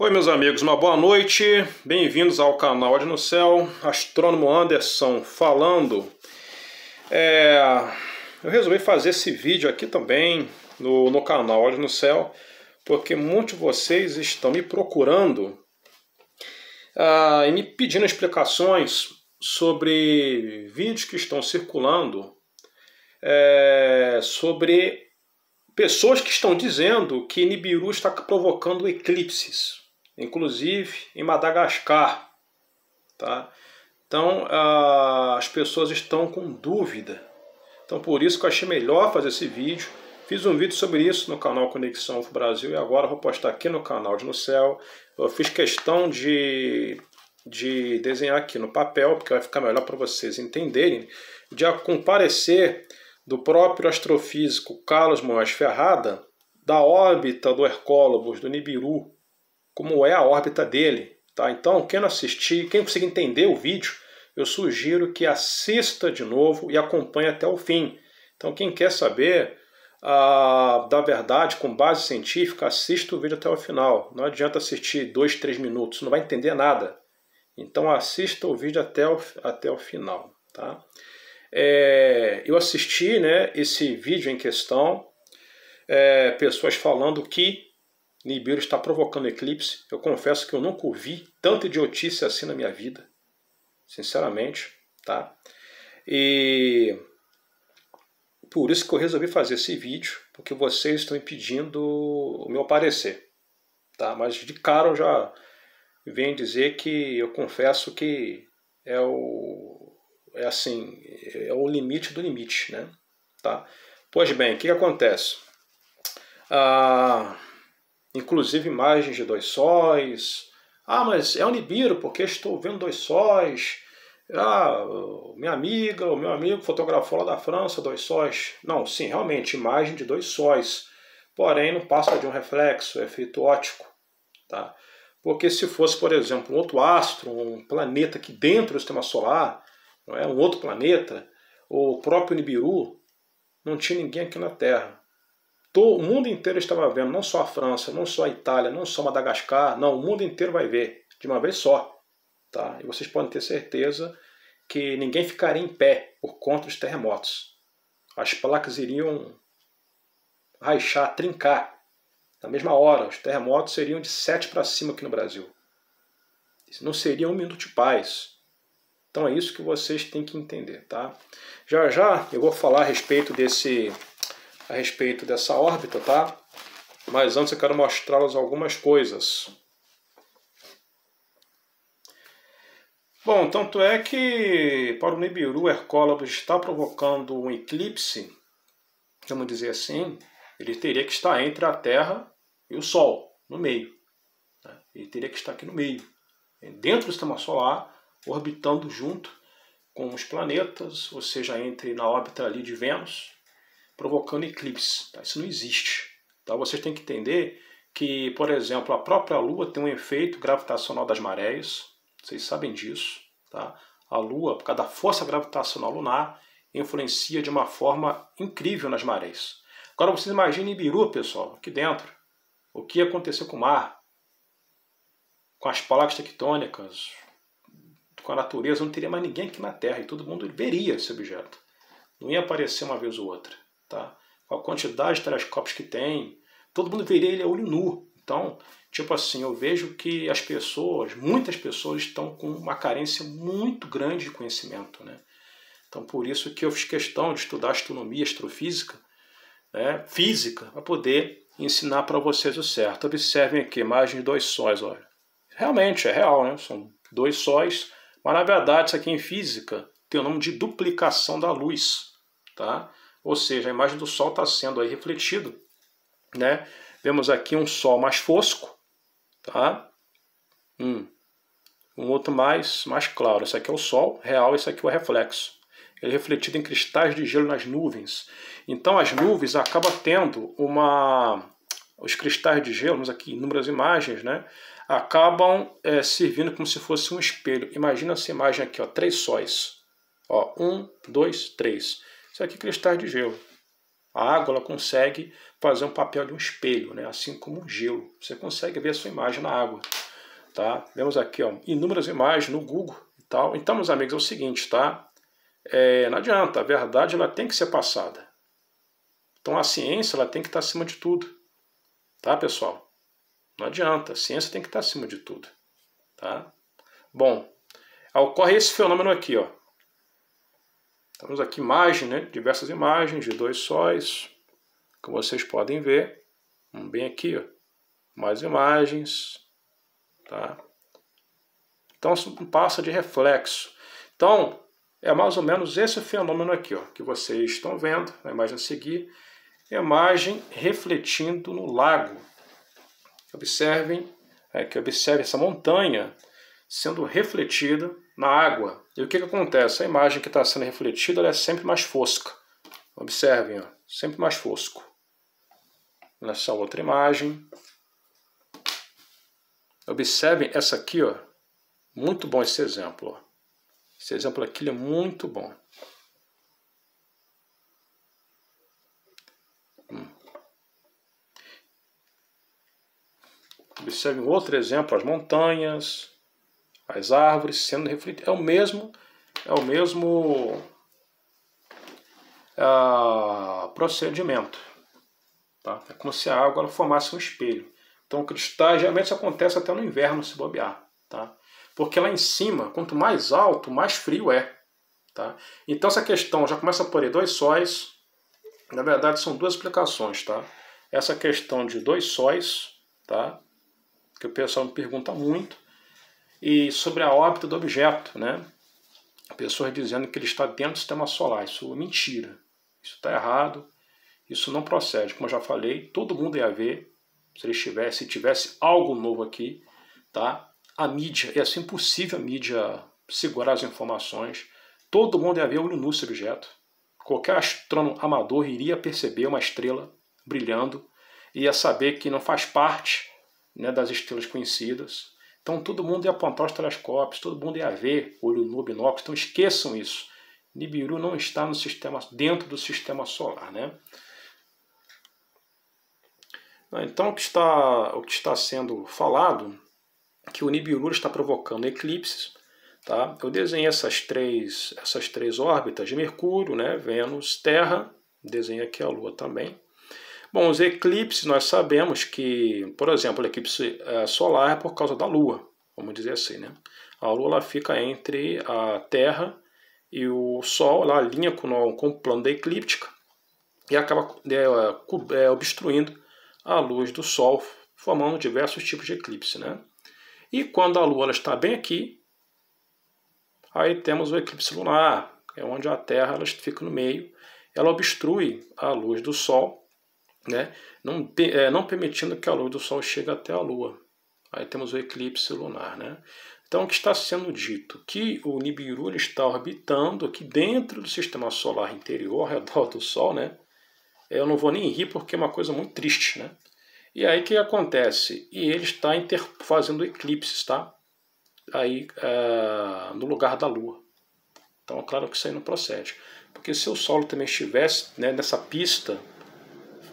Oi, meus amigos, uma boa noite. Bem-vindos ao canal Olho no Céu. Astrônomo Anderson falando. É, eu resolvi fazer esse vídeo aqui também no, no canal Olho no Céu, porque muitos de vocês estão me procurando ah, e me pedindo explicações sobre vídeos que estão circulando é, sobre pessoas que estão dizendo que Nibiru está provocando eclipses inclusive em Madagascar. Tá? Então as pessoas estão com dúvida. Então por isso que eu achei melhor fazer esse vídeo. Fiz um vídeo sobre isso no canal Conexão Brasil e agora vou postar aqui no canal de No Céu. Eu fiz questão de, de desenhar aqui no papel, porque vai ficar melhor para vocês entenderem, de comparecer do próprio astrofísico Carlos Moraes Ferrada da órbita do Hercólogos, do Nibiru, como é a órbita dele. Tá? Então, quem não assistir, quem conseguir entender o vídeo, eu sugiro que assista de novo e acompanhe até o fim. Então, quem quer saber ah, da verdade com base científica, assista o vídeo até o final. Não adianta assistir dois, três minutos, não vai entender nada. Então, assista o vídeo até o, até o final. Tá? É, eu assisti né, esse vídeo em questão, é, pessoas falando que Nibiru está provocando eclipse. Eu confesso que eu nunca ouvi tanta idiotice assim na minha vida. Sinceramente, tá? E por isso que eu resolvi fazer esse vídeo, porque vocês estão impedindo o meu parecer, tá? Mas de cara eu já venho dizer que eu confesso que é o é assim, é o limite do limite, né? Tá? Pois bem, o que, que acontece? Ah, inclusive imagens de dois sóis. Ah, mas é o Nibiru porque estou vendo dois sóis. Ah, minha amiga, o meu amigo fotografou lá da França dois sóis. Não, sim, realmente, imagem de dois sóis. Porém, não passa de um reflexo, é efeito óptico. Tá? Porque se fosse, por exemplo, um outro astro, um planeta aqui dentro do sistema solar, não é? um outro planeta, ou o próprio Nibiru, não tinha ninguém aqui na Terra o mundo inteiro estava vendo, não só a França, não só a Itália, não só Madagascar, não, o mundo inteiro vai ver, de uma vez só. Tá? E vocês podem ter certeza que ninguém ficaria em pé por conta dos terremotos. As placas iriam rachar, trincar. Na mesma hora, os terremotos seriam de 7 para cima aqui no Brasil. Isso não seria um minuto de paz. Então é isso que vocês têm que entender, tá? Já já eu vou falar a respeito desse a respeito dessa órbita, tá? Mas antes eu quero mostrá-los algumas coisas. Bom, tanto é que para o Nibiru, Hercólogos está provocando um eclipse, vamos dizer assim, ele teria que estar entre a Terra e o Sol, no meio. Né? Ele teria que estar aqui no meio, dentro do sistema solar, orbitando junto com os planetas, ou seja, entre na órbita ali de Vênus provocando eclipse. Tá? Isso não existe. Tá? Vocês têm que entender que, por exemplo, a própria Lua tem um efeito gravitacional das marés. Vocês sabem disso. Tá? A Lua, por causa da força gravitacional lunar, influencia de uma forma incrível nas marés. Agora vocês imaginem Ibiru, pessoal, aqui dentro. O que aconteceu com o mar? Com as placas tectônicas, com a natureza, não teria mais ninguém aqui na Terra e todo mundo veria esse objeto. Não ia aparecer uma vez ou outra tá? Com a quantidade de telescópios que tem, todo mundo veria ele a olho nu. Então, tipo assim, eu vejo que as pessoas, muitas pessoas estão com uma carência muito grande de conhecimento, né? Então, por isso que eu fiz questão de estudar astronomia, astrofísica, né, física, para poder ensinar para vocês o certo. Observem aqui, imagem de dois sóis, olha. Realmente, é real, né? São dois sóis, mas na verdade isso aqui em física tem o nome de duplicação da luz, tá? Ou seja, a imagem do Sol está sendo aí refletido. Né? Vemos aqui um Sol mais fosco, tá? Um, um outro mais, mais claro. Esse aqui é o Sol real, esse aqui é o reflexo. Ele é refletido em cristais de gelo nas nuvens. Então as nuvens acabam tendo uma... Os cristais de gelo, vamos aqui inúmeras imagens, né? acabam é, servindo como se fosse um espelho. Imagina essa imagem aqui, ó, três sóis. Ó, um, dois, três. Isso aqui é cristais de gelo. A água ela consegue fazer um papel de um espelho, né? assim como um gelo. Você consegue ver a sua imagem na água. Tá? Vemos aqui ó, inúmeras imagens no Google e tal. Então, meus amigos, é o seguinte, tá? É, não adianta, a verdade ela tem que ser passada. Então a ciência ela tem que estar acima de tudo. Tá, pessoal? Não adianta, a ciência tem que estar acima de tudo. Tá? Bom, ocorre esse fenômeno aqui, ó. Temos aqui imagem, né? diversas imagens de dois sóis, como vocês podem ver. Bem aqui, ó. mais imagens. Tá? Então, passa de reflexo. Então, é mais ou menos esse fenômeno aqui, ó, que vocês estão vendo, a imagem a seguir. Imagem refletindo no lago. Observem, é, que observe essa montanha sendo refletida na água. E o que, que acontece? A imagem que está sendo refletida é sempre mais fosca. Observem, ó, sempre mais fosco. Nessa outra imagem. Observem essa aqui, ó. Muito bom esse exemplo. Ó. Esse exemplo aqui é muito bom. Hum. Observe um outro exemplo, as montanhas, as árvores sendo refletidas. É o mesmo, é o mesmo uh, procedimento. Tá? É como se a água formasse um espelho. Então, cristais, geralmente isso acontece até no inverno, se bobear. Tá? Porque lá em cima, quanto mais alto, mais frio é. Tá? Então, essa questão já começa por aí, dois sóis. Na verdade, são duas explicações. Tá? Essa questão de dois sóis, tá? que o pessoal me pergunta muito e sobre a órbita do objeto, né? Pessoas dizendo que ele está dentro do sistema solar. Isso é mentira. Isso está errado. Isso não procede. Como eu já falei, todo mundo ia ver se ele estivesse, se tivesse algo novo aqui, tá? A mídia, é assim impossível a mídia segurar as informações. Todo mundo ia ver olho nu esse objeto. Qualquer astrônomo amador iria perceber uma estrela brilhando, ia saber que não faz parte né, das estrelas conhecidas. Então todo mundo ia apontar os telescópios, todo mundo ia ver olho no binóculo, então esqueçam isso. Nibiru não está no sistema, dentro do sistema solar. Né? Então o que, está, o que está sendo falado é que o Nibiru está provocando eclipses. Tá? Eu desenhei essas três, essas três órbitas de Mercúrio, né? Vênus, Terra, desenhei aqui a Lua também. Bom, os eclipses nós sabemos que, por exemplo, o eclipse é, solar é por causa da Lua, vamos dizer assim, né? A Lua ela fica entre a Terra e o Sol, ela alinha com, com o plano da eclíptica e acaba é, é, obstruindo a luz do Sol, formando diversos tipos de eclipse, né? E quando a Lua ela está bem aqui, aí temos o eclipse lunar, é onde a Terra ela fica no meio, ela obstrui a luz do Sol né? não, é, não permitindo que a luz do Sol chegue até a Lua. Aí temos o eclipse lunar. Né? Então, o que está sendo dito? Que o Nibiru está orbitando aqui dentro do sistema solar interior, ao redor do Sol. Né? Eu não vou nem rir porque é uma coisa muito triste. Né? E aí o que acontece? E ele está inter... fazendo eclipses, tá? Aí é... no lugar da Lua. Então, é claro que isso aí não procede. Porque se o Sol também estivesse né, nessa pista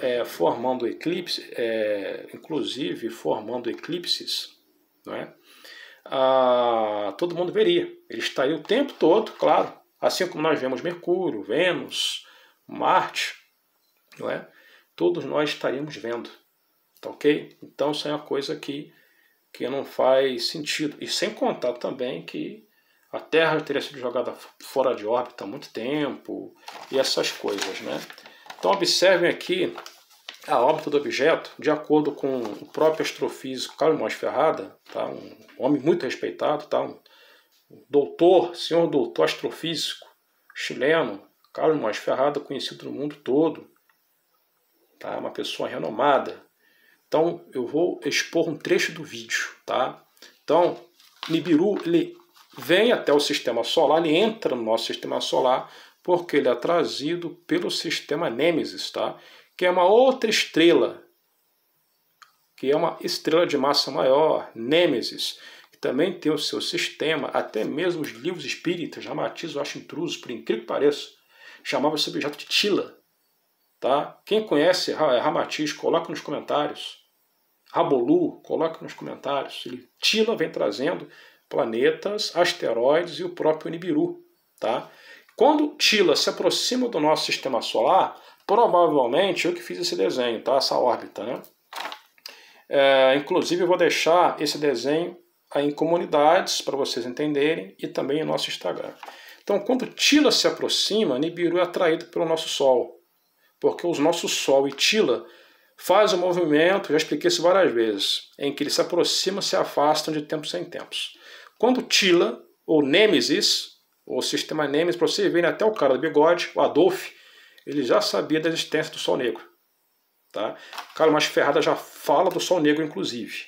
é, formando eclipse, é, inclusive formando eclipses, não é? Ah, todo mundo veria. Ele está aí o tempo todo, claro, assim como nós vemos Mercúrio, Vênus, Marte, não é? Todos nós estaríamos vendo, tá ok? Então isso é uma coisa que, que não faz sentido. E sem contar também que a Terra teria sido jogada fora de órbita há muito tempo e essas coisas, né? Então observem aqui a órbita do objeto, de acordo com o próprio astrofísico Carlos Mons Ferrada, tá? um homem muito respeitado, tá? um doutor, senhor doutor astrofísico chileno, Carlos Mons Ferrada, conhecido no mundo todo, tá? uma pessoa renomada. Então eu vou expor um trecho do vídeo. Tá? Então, Nibiru ele vem até o sistema solar, ele entra no nosso sistema solar porque ele é trazido pelo sistema Nêmesis, tá? que é uma outra estrela, que é uma estrela de massa maior, Nêmesis, que também tem o seu sistema, até mesmo os livros espíritas, eu acho intrusos, por incrível que pareça, chamavam esse objeto de Tila. Tá? Quem conhece Ramatiz, coloca nos comentários. Rabolu, coloca nos comentários. Ele, Tila vem trazendo planetas, asteroides e o próprio Nibiru. Tá? Quando Tila se aproxima do nosso sistema solar, provavelmente eu que fiz esse desenho, tá? essa órbita. Né? É, inclusive eu vou deixar esse desenho em comunidades para vocês entenderem e também no nosso Instagram. Então, quando Tila se aproxima, Nibiru é atraído pelo nosso Sol, porque o nosso Sol e Tila faz o movimento, já expliquei isso várias vezes, em que eles se aproximam se afastam de tempos em tempos. Quando Tila, ou Nêmesis, ou sistema Nêmesis, para vocês verem até o cara do bigode, o Adolf, ele já sabia da existência do Sol Negro. Tá? Carlos Ferrada já fala do Sol Negro, inclusive.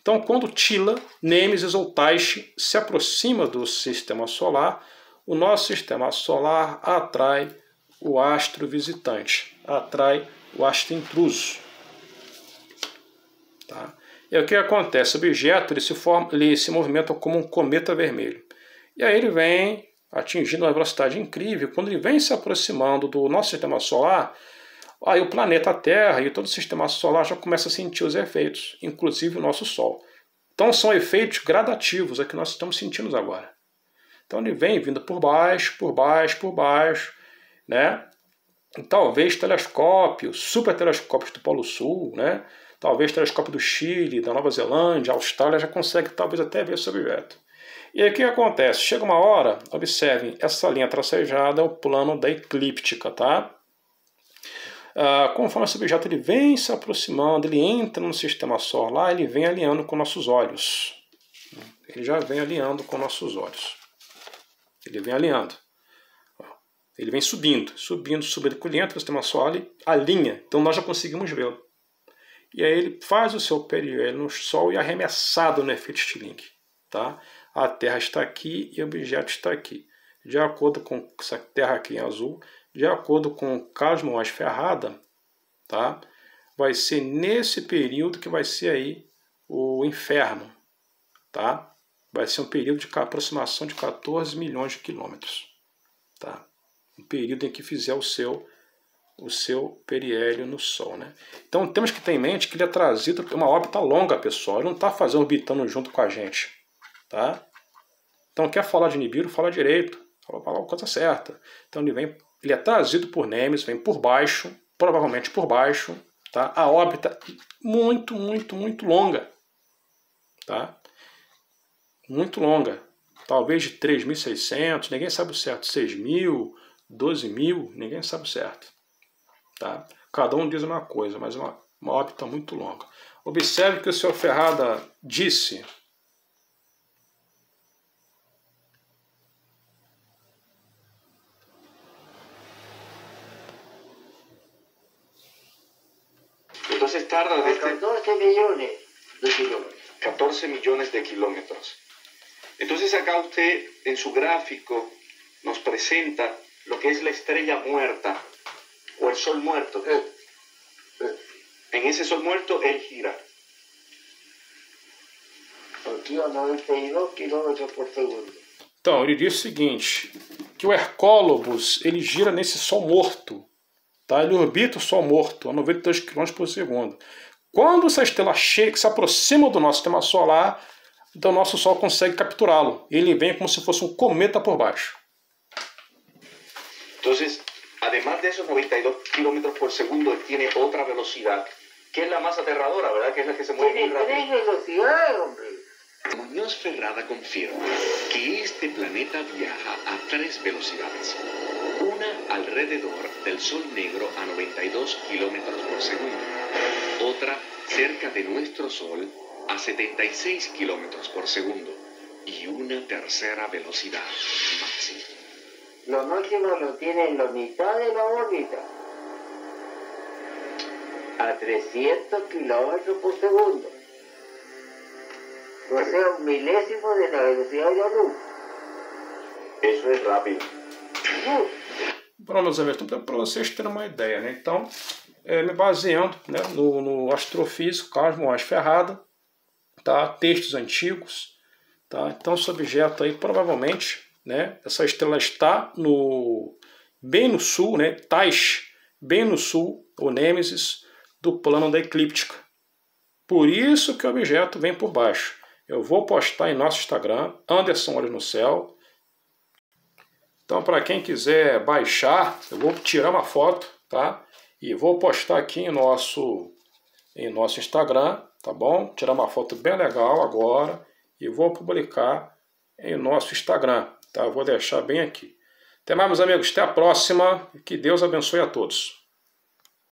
Então, quando Tila, Nêmesis ou Taishi se aproxima do sistema solar, o nosso sistema solar atrai o astro visitante, atrai o astro intruso. Tá? E o que acontece? O objeto ele se, forma, ele se movimenta como um cometa vermelho. E aí ele vem atingindo uma velocidade incrível. Quando ele vem se aproximando do nosso sistema solar, aí o planeta Terra e todo o sistema solar já começa a sentir os efeitos, inclusive o nosso Sol. Então são efeitos gradativos, é que nós estamos sentindo agora. Então ele vem vindo por baixo, por baixo, por baixo, né? E talvez telescópios, super telescópios do Polo Sul, né? Talvez telescópio do Chile, da Nova Zelândia, Austrália já consegue talvez até ver esse objeto. E aí o que acontece? Chega uma hora, observem, essa linha tracejada é o plano da eclíptica, tá? Ah, conforme esse objeto ele vem se aproximando, ele entra no sistema solar, ele vem alinhando com nossos olhos. Ele já vem alinhando com nossos olhos. Ele vem alinhando. Ele vem subindo, subindo, subindo. Quando ele entra no sistema solar, ele alinha. Então nós já conseguimos vê-lo. E aí ele faz o seu período no Sol e é arremessado no efeito Stirling. Tá? A Terra está aqui e o objeto está aqui. De acordo com essa Terra aqui em azul, de acordo com Carlos Moás Ferrada, tá? vai ser nesse período que vai ser aí o inferno. Tá? vai ser um período de aproximação de 14 milhões de quilômetros. Tá? Um período em que fizer o seu o seu periélio no Sol. Né? Então temos que ter em mente que ele é trazido uma órbita longa, pessoal. Ele não está fazendo orbitando junto com a gente. Tá? Então quer falar de Nibiru, fala direito. Fala, fala a coisa certa. Então ele vem, ele é trazido por Nemes, vem por baixo, provavelmente por baixo. Tá? A órbita muito, muito, muito longa. Tá? muito longa, talvez de 3.600, ninguém sabe o certo, 6.000, 12.000, ninguém sabe o certo. Tá? Cada um diz uma coisa, mas uma, uma órbita muito longa. Observe que o senhor Ferrada disse Desde 14 millones de kilómetros. 14 millones de kilómetros. Entonces acá usted en su gráfico nos presenta lo que es la estrella muerta o el sol muerto. En esse sol muerto ele gira. Aqui a 92 km por segundo. Então, ele diz o seguinte, que o Hercólobus ele gira nesse Sol morto. Tá? Ele orbita o Sol morto a 92 km por segundo. Quando essa estrela chega, se aproxima do nosso sistema solar, então o nosso Sol consegue capturá-lo. Ele vem como se fosse um cometa por baixo. Então, además de esos 92 km por segundo, ele tem outra velocidade, que é a mais aterradora, ¿verdad? Que é a que se mueve muy rápido. tres velocidades, hombre. Muñoz Ferrada confirma que este planeta viaja a tres velocidades. Alrededor del Sol Negro a 92 kilómetros por segundo. Otra cerca de nuestro Sol a 76 kilómetros por segundo. Y una tercera velocidad máxima. Lo máximo lo tiene en la mitad de la órbita. A 300 kilómetros por segundo. O sea, un milésimo de la velocidad de la luz. Eso es rápido. Uf, Bom, meus amigos, então, para vocês terem uma ideia, né? Então, é, me baseando né, no, no astrofísico Carlos Moraes Ferrada, tá? textos antigos. Tá? Então, esse objeto aí, provavelmente, né, essa estrela está no, bem no sul, né, Taish, bem no sul, o Nêmesis, do plano da eclíptica. Por isso que o objeto vem por baixo. Eu vou postar em nosso Instagram, Anderson Olhos no Céu. Então, para quem quiser baixar, eu vou tirar uma foto, tá? E vou postar aqui em nosso, em nosso Instagram, tá bom? Tirar uma foto bem legal agora e vou publicar em nosso Instagram, tá? vou deixar bem aqui. Até mais, meus amigos. Até a próxima. Que Deus abençoe a todos.